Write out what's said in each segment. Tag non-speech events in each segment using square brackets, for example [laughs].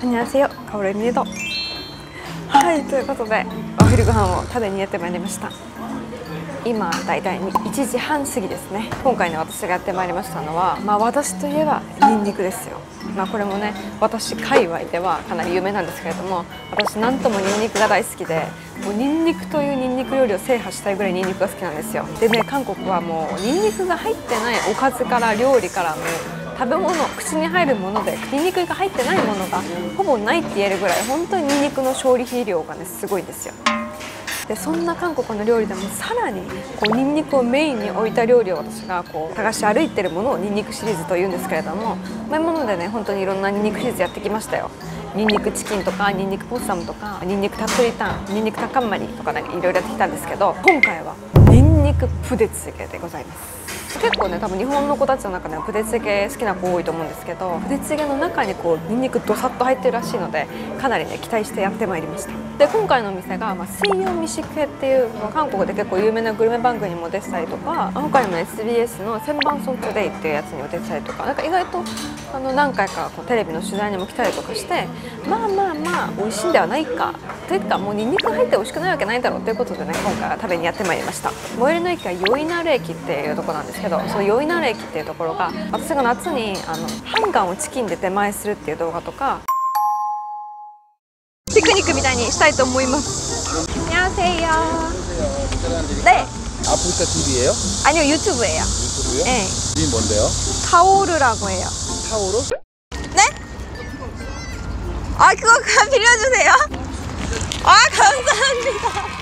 안녕하세요カオルミネドはいということでお昼ご飯を食べにやってまいりました 今だいたい1時半過ぎですね。今回ね私がやってまいりましたのはまあ私といえばニンニクですよ。まあこれもね私界隈ではかなり有名なんですけれども私なんともニンニクが大好きでもうニンニクというニンニク料理を制覇したいぐらいニンニクが好きなんですよ。でね韓国はもうニンニクが入ってないおかずから料理からも食べ物口に入るものでニンニクが入ってないものがほぼないって言えるぐらい本当にニンニクの消費費量がねすごいんですよ。でそんな韓国の料理でもさらにこうニンニクをメインに置いた料理を私がこう探し歩いてるものをニンニクシリーズというんですけれども前ものでね本当にいろんなニンニクシリーズやってきましたよニンニクチキンとかニンニクポッサムとかニンニクたっぷりタンニンニクタカンマリとかなんかいろいろやってきたんですけど今回はニンニクプデツゲでございます。結構ね多分日本の子たちの中ではプデチゲ好きな子多いと思うんですけどプデチゲの中にこうニンニクドサッと入ってるらしいのでかなりね期待してやってまいりました。で今回のお店が、まあ、水曜ミシクヘっていう、まあ、韓国で結構有名なグルメ番組にも出てたりとか他にも SBS の「千番ソントデイ」っていうやつにも出てたりとかなんか意外とあの何回かこうテレビの取材にも来たりとかしてまあまあまあ美味しいんではないかというかもうニンニク入って美味しくないわけないだろうということでね今回は食べにやってまいりました。最寄りの駅はヨイナル駅っていうとこなんですけどそのヨイナル駅っていうところが私が夏にあのハンガンをチキンで出前するっていう動画とかピクニックみたいにしたいと思います안녕하세요 네 아프리카 TV예요? 아니요 유튜브예요 유튜브요? 네 이름이 뭔데요? 타오르라고 해요 타오르? 네? 아 그거 그냥 빌려주세요 아 감사합니다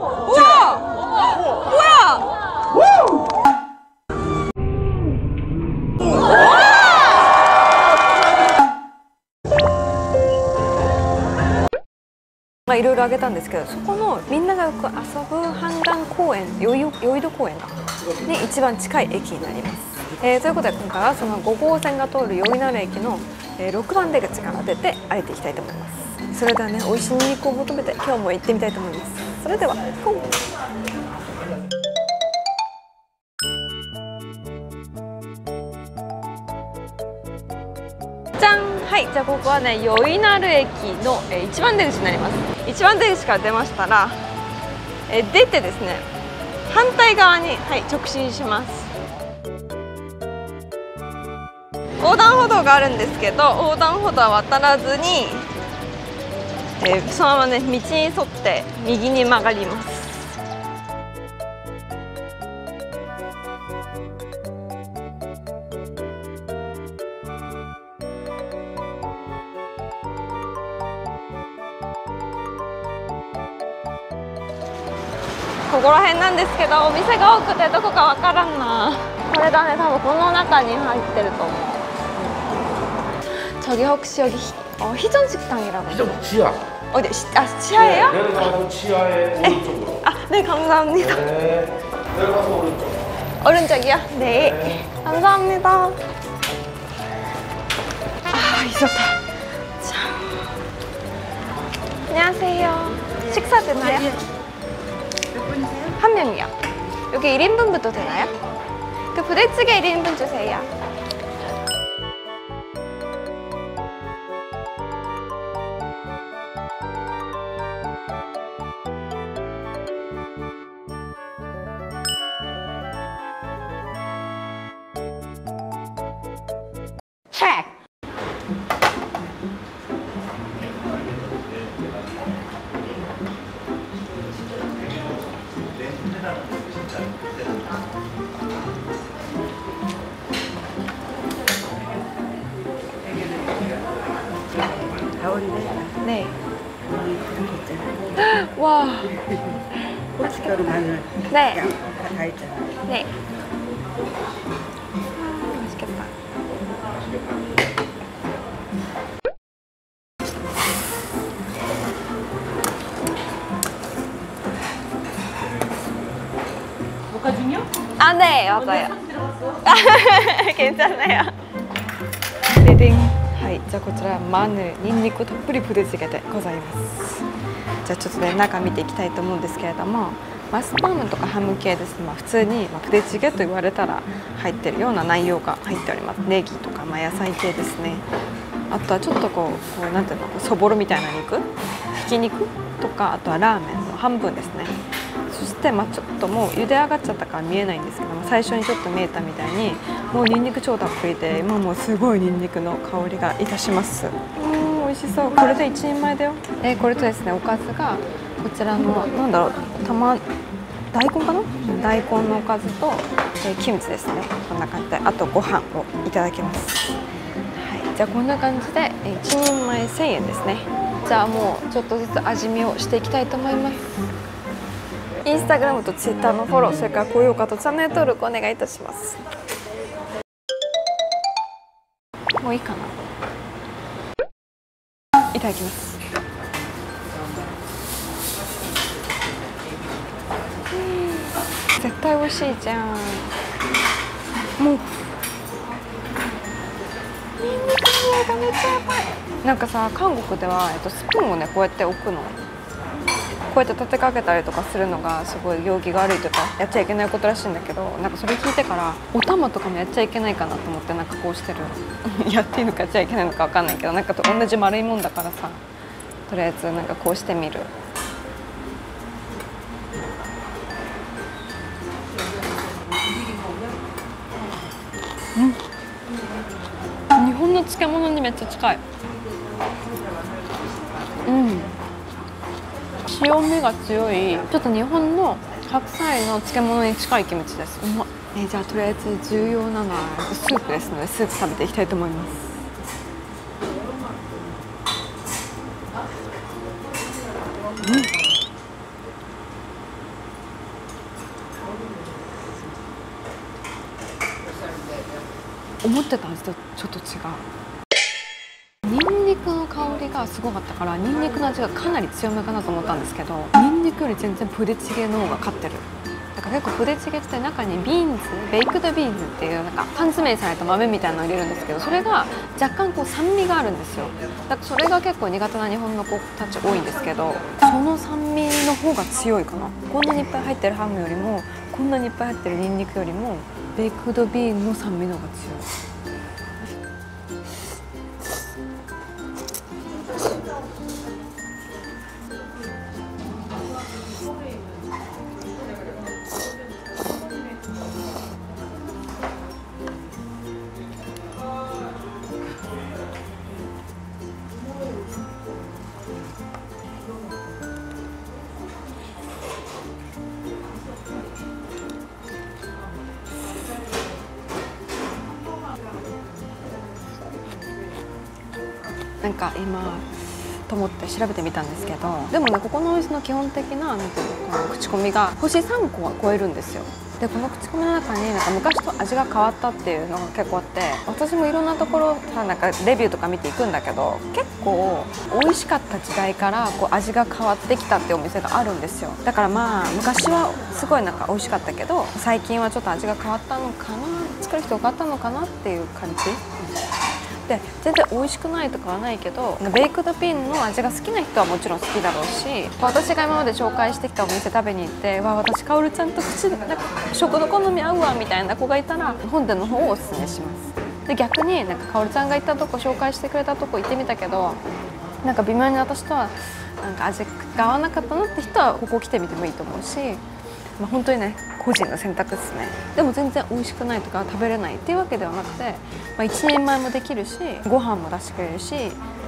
まあいろいろあげたんですけどそこのみんながよく遊ぶ半岸公園ヨイヨイド公園がに一番近い駅になります、えーということで今回はその5号線が通るヨイナル駅の、え6番出口から出て歩いていきたいと思います。それではね美味しい肉を求めて今日も行ってみたいと思います。それでははいじゃあここはねヨイナル駅の、えー一番出口になります。一番出口から出ましたら、えー出てですね反対側に、はい、直進します。横断歩道があるんですけど横断歩道は渡らずに、えーそのままね道に沿って右に曲がります。ここら辺なんですけどお店が多くてどこかわからんなこれだね多分この中に入ってると思う 뭐 음. 저기 혹시 여기 희, 어, 희전 식당이라고. 희전 뭐, 지하 어디 시, 아 지하예요? 네, 내려가서 지하에 네. 오른쪽으로. 아네 감사합니다. 네 내려가서 오른쪽. 오른쪽이요? 네, 네. 감사합니다. 아 있었다. 자 안녕하세요. 식사 되나요? 네, 예. 예. 명이요 여기 1인분부터 되나요? 그 부대찌개 1인분 주세요. 네. 와. 고춧가루 마늘. 네. 다 했잖아. 네. 아, 맛있겠다. 모카 중요? 아, 네, 맞아요. [laughs] 괜찮아요. 리딩. はい、じゃあこちらマヌル、ニンニクたっぷりプデチゲでございます。じゃあちょっとね中見ていきたいと思うんですけれども、マスパームとかハム系ですね。まあ普通にまあプデチゲと言われたら入ってるような内容が入っております。ネギとかまあ野菜系ですね。あとはちょっとこうこうなんていうのそぼろみたいな肉、ひき肉とかあとはラーメンの半分ですね。 て、まあ、ちょっともう茹で上がっちゃったから見えないんですけども最初にちょっと見えたみたいにもうニンニク超たっぷりで今もうすごいニンニクの香りがいたします。うん美味しそう。これで1人前だよ。えーこれとですねおかずがこちらのなんだろうたま大根かな？大根のおかずと、えーキムチですね。こんな感じであとご飯をいただきます。はい、じゃあこんな感じでえー1人前1000円ですね。じゃあもうちょっとずつ味見をしていきたいと思いますインスタグラムとツイッターのフォローそれから高評価とチャンネル登録お願いいたします。もういいかな。いただきます。うん絶対美味しいじゃん。もう。ニンニクの匂いがめっちゃやばいなんかさ韓国では、えっと、スプーンをねこうやって置くの。こうやって立てかけたりとかするのがすごい行儀が悪いとかやっちゃいけないことらしいんだけどなんかそれ聞いてからお玉とかもやっちゃいけないかなと思ってなんかこうしてる。[laughs] やっていいのかやっちゃいけないのか分かんないけどなんかと同じ丸いもんだからさとりあえずなんかこうしてみる。うん。日本の漬物にめっちゃ近い。うん。塩味が強い。ちょっと日本の白菜の漬物に近いキムチです。うまっ。えじゃあとりあえず重要なのはスープですのでスープ食べていきたいと思います。思ってた味とちょっと違う。がすごかったからニンニクの味がかなり強めかなと思ったんですけどニンニクより全然ブデチゲの方が勝ってる。だから結構ブデチゲって中にビーンズベイクドビーンズっていうなんか缶詰にされた豆みたいなのを入れるんですけどそれが若干こう酸味があるんですよ。だからそれが結構苦手な日本の子たち多いんですけどその酸味の方が強いかな。こんなにいっぱい入ってるハムよりもこんなにいっぱい入ってるニンニクよりもベイクドビーンの酸味の方が強い。なんか今と思って調べてみたんですけどでもねここのお店の基本的ななんていうのこの口コミが星3個は超えるんですよ。でこの口コミの中になんか昔と味が変わったっていうのが結構あって私もいろんなところさなんかレビューとか見ていくんだけど結構美味しかった時代からこう味が変わってきたっていうお店があるんですよ。だからまあ昔はすごいなんか美味しかったけど最近はちょっと味が変わったのかな作る人が変わったのかなっていう感じ。で全然美味しくないとかはないけどベイクドピンの味が好きな人はもちろん好きだろうし私が今まで紹介してきたお店食べに行ってわ私かおるちゃんと口なんか食の好み合うわみたいな子がいたら本店の方をおすすめします。で逆になんかかおるちゃんが行ったとこ紹介してくれたとこ行ってみたけどなんか微妙に私とはなんか味が合わなかったなって人はここ来てみてもいいと思うし、まあ、本当にね個人の選択ですね。でも全然美味しくないとか食べれないっていうわけではなくて、まあ、1人前もできるしご飯も出してくれるし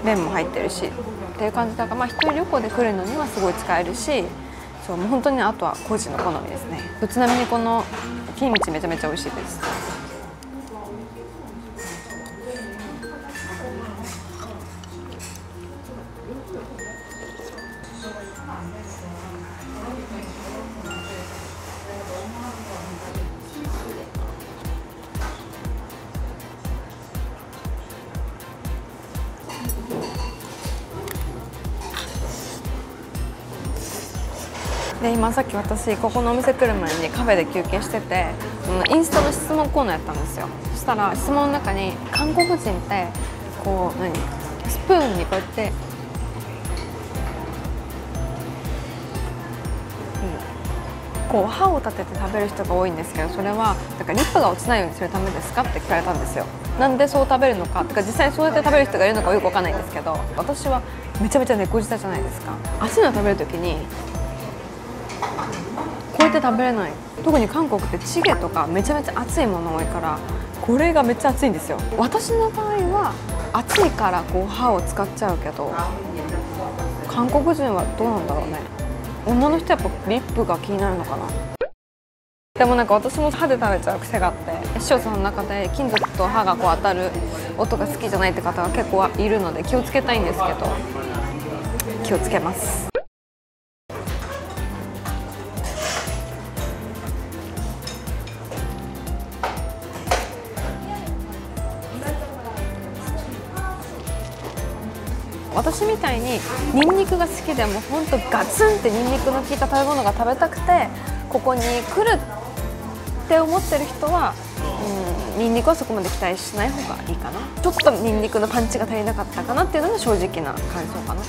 麺も入ってるしっていう感じだから、まあ、一人旅行で来るのにはすごい使えるしそうもう本当にあとは個人の好みですね。ちなみにこのキムチめちゃめちゃ美味しいです。で今さっき私ここのお店来る前にカフェで休憩しててインスタの質問コーナーやったんですよ。そしたら質問の中に韓国人ってこう何スプーンにこうやってこう歯を立てて食べる人が多いんですけどそれはだからリップが落ちないようにするためですかって聞かれたんですよ。なんでそう食べるのかとか実際そうやって食べる人がいるのかよくわかんないんですけど私はめちゃめちゃ猫舌じゃないですか。熱いの食べる時にて食べれない。特に韓国ってチゲとかめちゃめちゃ熱いもの多いからこれがめっちゃ熱いんですよ。私の場合は熱いからこう歯を使っちゃうけど韓国人はどうなんだろうね。女の人やっぱリップが気になるのかな。でもなんか私も歯で食べちゃう癖があって師匠さんの中で金属と歯がこう当たる音が好きじゃないって方が結構いるので気をつけたいんですけど気をつけます。私みたいにニンニクが好きでも本当ガツンってニンニクの効いた食べ物が食べたくてここに来るって思ってる人は、うん、ニンニクはそこまで期待しない方がいいかな。ちょっとニンニクのパンチが足りなかったかなっていうのが正直な感想かな。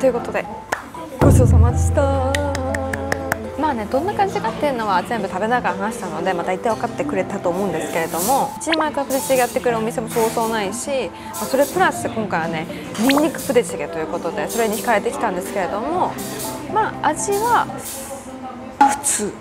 ということでごちそうさまでした。まあねどんな感じかっていうのは全部食べながら話したので、まあ、大体分かってくれたと思うんですけれども1人前からプデチゲやってくれるお店もそうそうないし、まあ、それプラス今回はねニンニクブデチゲということでそれに惹かれてきたんですけれどもまあ味は普通。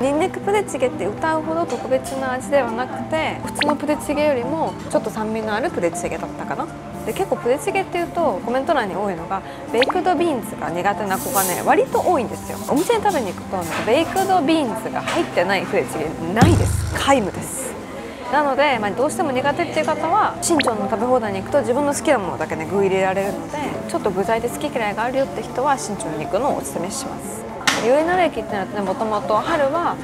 ニンニクブデチゲって謳うほど特別な味ではなくて普通のブデチゲよりもちょっと酸味のあるブデチゲだったかな。で結構ブデチゲっていうとコメント欄に多いのがベイクドビーンズが苦手な子がね割と多いんですよ。お店に食べに行くとなんかベイクドビーンズが入ってないブデチゲないです。皆無です。なので、まあ、どうしても苦手っていう方は新庄の食べ放題に行くと自分の好きなものだけね具入れられるのでちょっと具材で好き嫌いがあるよって人は新庄に行くのをおすすめします。宵なる駅ってなるとねもともと春は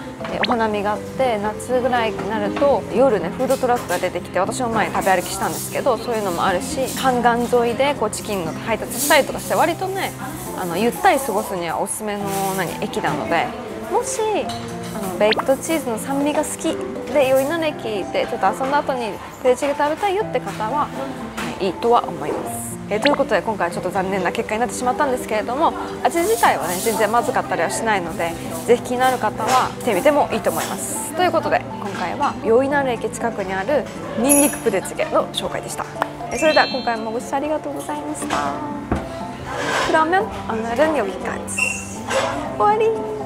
お花見があって夏ぐらいになると夜ねフードトラックが出てきて私も前に食べ歩きしたんですけどそういうのもあるし海岸沿いでこうチキンの配達したりとかして割とねあのゆったり過ごすにはおすすめの何駅なのでもしあのベイクドチーズの酸味が好きで宵なる駅でちょっと遊んだ後にプレチゲ食べたいよって方は、いいとは思います。えーということで今回はちょっと残念な結果になってしまったんですけれども味自体はね全然まずかったりはしないのでぜひ気になる方は来てみてもいいと思いますということで今回は宵なる駅近くにあるニンニクプデチゲの紹介でしたえーそれでは今回もご視聴ありがとうございました그러면오늘은여기까지終わり